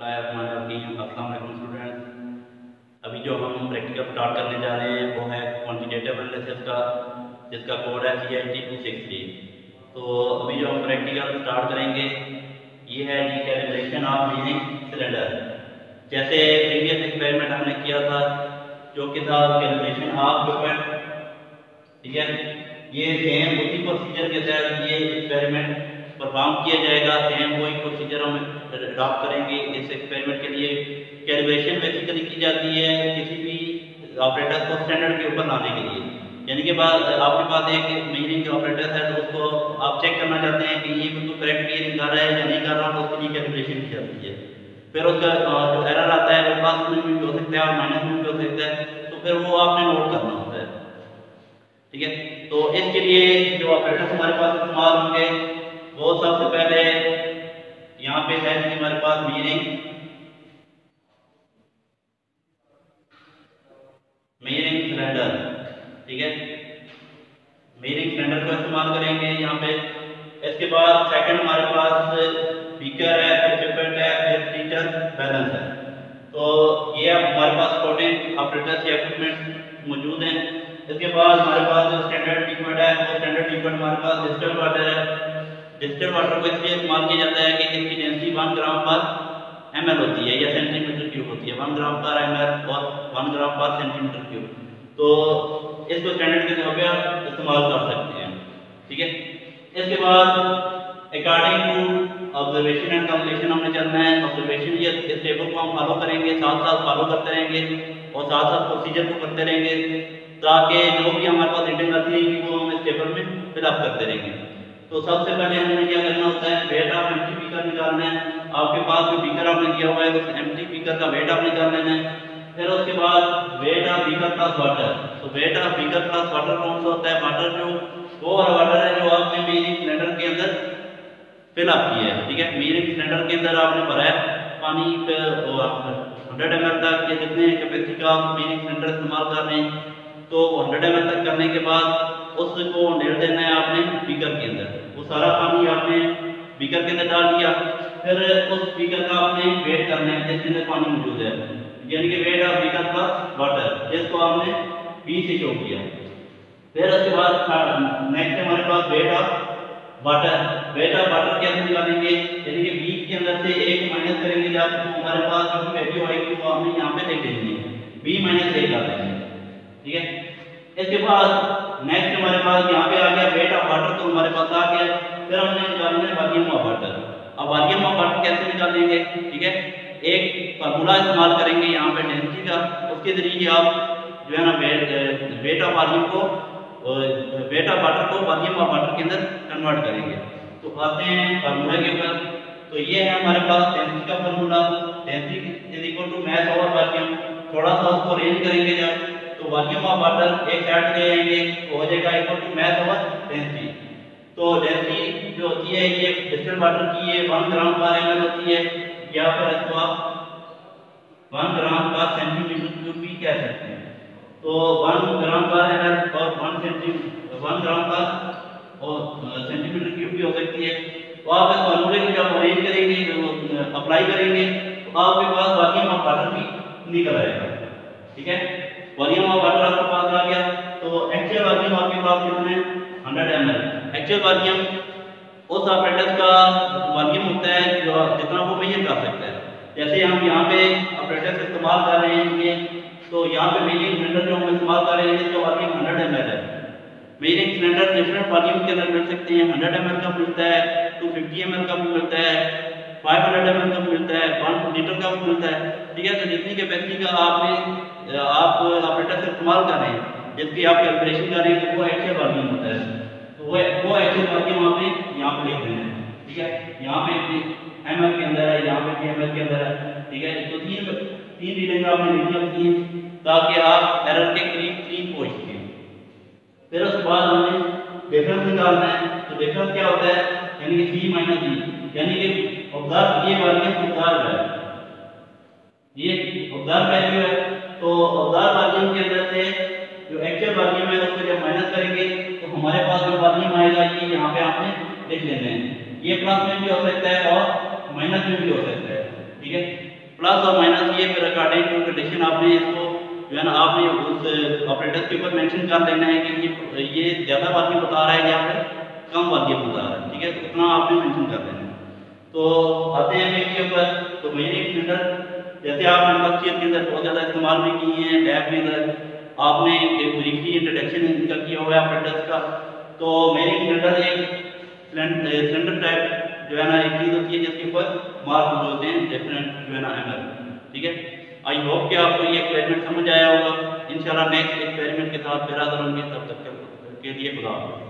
اللہ الرحمن الرحیم السلام علیکم اسٹوڈنٹ ابھی جو ہم پریکٹیکل اسٹارٹ کرنے جا رہے ہیں، وہ ہے کوانٹیٹیو انالیسس کا، جس کا کوڈ ہے C I T two six three تو ابھی جو ہم پریکٹیکل اسٹارٹ کریں گے، یہ ہے جی کیلیبریشن آف میزنگ سلنڈر جیسے پریویس ایکسپیریمنٹ ہم نے کیا تھا، جو کہ تھا کیلیبریشن آف اکوپمنٹ ٹھیک ہے؟ یہ سیم اسی پروسیجر کے تحت یہ ایکسپیریمنٹ پرفارم کیا جائے گا سیم وہی پروسیجر ہم اڈاپٹ کریں گے، اس ایکسپیریمنٹ کے لیے کیلیبریشن بیسیکلی کی جاتی ہے کسی بھی آپریٹر کو اسٹینڈرڈ کے اوپر لانے کے لیے۔ یعنی کہ بعد آپ کے پاس ایک میئرنگ کے آپریٹر ہے تو اس کو آپ چیک کرنا چاہتے ہیں کہ یہ بالکل کریکٹ میئرنگ کر رہا ہے یا نہیں کر رہا، تو اس کے لیے کیلیبریشن کی جاتی ہے۔ پھر اس کا جو ایرر آتا ہے وہ پلس میں بھی ہو سکتا ہے اور مائنس میں بھی ہو سکتا ہے، تو پھر وہ آپ نے نوٹ کرنا ہوتا ہے۔ ٹھیک ہے؟ تو اس کے لیے جو آپریٹر ہمارے پاس استعمال ہوں گے وہ سب سے پہلے یہاں پہ ہے ہمارے پاس میرنگ میرنگ سلنڈر ٹھیک ہے؟ میرنگ سلنڈر کو استعمال کریں گے یہاں پہ۔ اس کے بعد سیکنڈ ہمارے پاس بیکر ہے، پھر پپٹ ہے، پھر ٹیچر بیلنس ہے۔ تو یہ ہمارے پاس کوڈنگ آپریٹر سے ایکوپمنٹ موجود ہیں۔ اس کے بعد ہمارے پاس جو اسٹینڈرڈ ٹریٹمنٹ ہے، وہ اسٹینڈرڈ ٹریٹمنٹ ہمارے پاس ڈسٹل واٹر ہے۔ ڈسٹل واٹر کو اس لیے استعمال کیا جاتا ہے کہ اس کی density one gram per ML L ہوتی ہے یا سینٹی میٹر کیوب ہوتی ہے one gram per M L اور one gram per centimetre cube تو اس کو اسٹینڈرڈ کے طور پہ آپ استعمال کر سکتے ہیں ٹھیک ہے اس کے بعد according to observation and completion ہم نے چلنا ہے آبزرویشن یہ اس ٹیبل کو ہم فالو کریں گے ساتھ ساتھ فالو کرتے رہیں گے اور ساتھ ساتھ پروسیجر کو کرتے رہیں گے تاکہ جو بھی ہمارے پاس ریٹنگ آتی رہیں گی وہ ہم اس ٹیبل میں فل اپ کرتے رہیں گے تو سب سے پہلے ہمیں کیا کرنا ہوتا ہے؟ ویٹ آف ایمٹی بیکر نکالنا ہے۔ آپ کے پاس جو بیکر آپ نے دیا ہوا ہے اس ایمٹی بیکر کا ویٹ آپ نکال لینا ہے۔ پھر اس کے بعد weight of beaker plus water تو weight of beaker plus water کون سا ہوتا ہے؟ واٹر جو، وہ والا واٹر ہے جو آپ نے میری سلنڈر کے اندر فل اپ کیا ہے، ٹھیک ہے؟ میری سلنڈر کے اندر آپ نے بھرا ہے۔ پانی پہ ہنڈریڈ ایم ایل تک یا جتنے کیپیسٹی کا آپ میری سلنڈر استعمال کر رہے ہیں، تو ہنڈریڈ ایم ایل تک کرنے کے بعد اس کو ڈیڑھ دینا ہے آپ نے بیکر کے اندر۔ وہ سارا پانی آپ نے بیکر کے اندر ڈال دیا۔ پھر اس بیکر کا آپ نے ویٹ کرنا ہے، جس کے اندر پانی موجود ہے۔ یعنی کہ weight of beaker plus water جس کو آپ نے بی سے شو کیا پھر اس کے بعد نیکسٹ ہمارے پاس weight of water weight of water کے کیسے نکالیں گے؟ یعنی کہ بی کے اندر سے ایک مائنس کریں گے، جب ہمارے پاس جو ویلیو آئے گی، وہ ہم نے یہاں پہ لکھ دیں گے۔ بی مائنس ایک کر دیں گے۔ ٹھیک ہے؟ اس کے بعد نیکسٹ ہمارے پاس یہاں پہ آ گیا ویٹ آف واٹر تو ہمارے پاس آ گیا. پھر ہم نے نکالنا ہے والیوم آف واٹر اب والیوم آف واٹر کیسے نکالیں گے؟ ٹھیک ہے؟ ایک فارمولا استعمال کریں گے یہاں پہ ڈینسٹی کا. اس کے ذریعے آپ جو ہے نا ویٹ آف والیوم کو ویٹ آف واٹر کو والیوم آف واٹر کے اندر کنورٹ کریں گے. تو آتے ہیں فارمولا کے اوپر. تو یہ ہے ہمارے پاس ڈینسٹی کا formula density is equal to mass over volume تھوڑا سا اس کو رینج کریں گے جب. تو والیوم آف واٹر ایک سائڈ لے جائیں گے تو ہو جائے گا equal to mass over density تو ڈینسٹی جو ہوتی ہے، یہ ڈسٹل واٹر کی ہے one gram per M L ہوتی ہے۔ یا پھر اس کو آپ one gram per centimetre cube بھی کہہ سکتے ہیں۔ تو one gram per M L اور one centi one gram per اور سینٹی میٹر کیوب بھی ہو سکتی ہے۔ تو آپ اس فارمولے کو جب ارینج کریں گے اپلائی کریں گے، تو آپ کے پاس والیوم آف واٹر بھی نکل آئے گا۔ ٹھیک ہے؟ والیوم آف واٹر آپ کے پاس آ گیا تو ایکچوئل والیوم آپ کے پاس کتنے hundred M L actual volume اس آپریٹر کا والیوم ہوتا ہے جو جتنا وہ میجر کر سکتا ہے جیسے ہم یہاں پہ آپریٹر استعمال کر رہے ہیں یہ تو یہاں پہ میجنگ سلنڈر جو ہم استعمال کر رہے ہیں اس کا والیوم ہنڈریڈ ایم ایل ہے میجنگ سلنڈر ڈفرینٹ والیوم کے اندر مل سکتے ہیں ہنڈریڈ ایم ایل کا ملتا ہے ٹو ففٹی ایم ایل کا بھی ملتا ہے فائیو ہنڈریڈ ایم ایل کا ملتا ہے ون لیٹر کا ملتا ہے ٹھیک ہے تو جتنی کیپیسٹی کا آپ نے آپ آپریٹر سے استعمال کر رہے ہیں جس کی آپ کیلکولیشن کر رہے ہیں تو وہ ایکچوئل والیوم ہوتا ہے تو وہ وہ ایکچوئل والیوم آپ نے یہاں پہ لکھ دینا ہے ٹھیک ہے یہاں پہ ایم ایل کے اندر ہے یہاں پہ ایم ایل کے اندر ہے ٹھیک ہے تو تین تین ریڈنگ آپ نے لکھی ہوتی ہیں تاکہ آپ ایرر کے قریب تین پہنچ سکیں پھر اس کے بعد ہم نے ڈفرنس نکالنا ہے تو ڈفرنس کیا ہوتا ہے یعنی کہ سی مائنس ڈی یعنی کہ عبدار یہ مالیت مقدار ہے۔ یہ عبدار ویلیو ہے، تو عبدار والیوم کے اندر سے جو ایکچوئل والیوم ہے اس کو مائنس کریں گے، تو ہمارے پاس جو یہاں پہ آپ نے لینا ہے۔ یہ میں بھی ہو سکتا ہے اور مائنس میں بھی ہو سکتا ہے۔ ٹھیک ہے؟ اور مائنس یہ پھر کنڈیشن آپ نے اس کو جو ہے نا، آپ نے اس آپریٹر کے اوپر مینشن کر لینا ہے کہ یہ زیادہ بتا رہا ہے یا پھر کم بتا رہا ہے۔ ٹھیک ہے؟ اتنا آپ نے مینشن کر تو آتے ہیں میل کے اوپر۔ تو میری ایک فلٹر، جیسے آپ نے مکیت کے اندر بہت زیادہ استعمال بھی کی ہیں ڈیب کے اندر۔ آپ نے ایک بریفلی انٹروڈکشن ان کا کیا ہوا ہے فلٹرس کا۔ تو میری فلٹر ایک سلنڈر ٹائپ جو ہے نا، ایک چیز ہوتی ہے جس کے اوپر مارک موجود ہوتے ہیں ڈیفرنٹ جو ہے نا اہم ٹھیک ہے؟ آئی ہوپ کہ آپ کو یہ ایکسپیریمنٹ سمجھ آیا ہوگا۔ انشاءاللہ نیکسٹ ایکسپیریمنٹ کے ساتھ پیرا کروں گے تب تک کے لیے خدا حافظ۔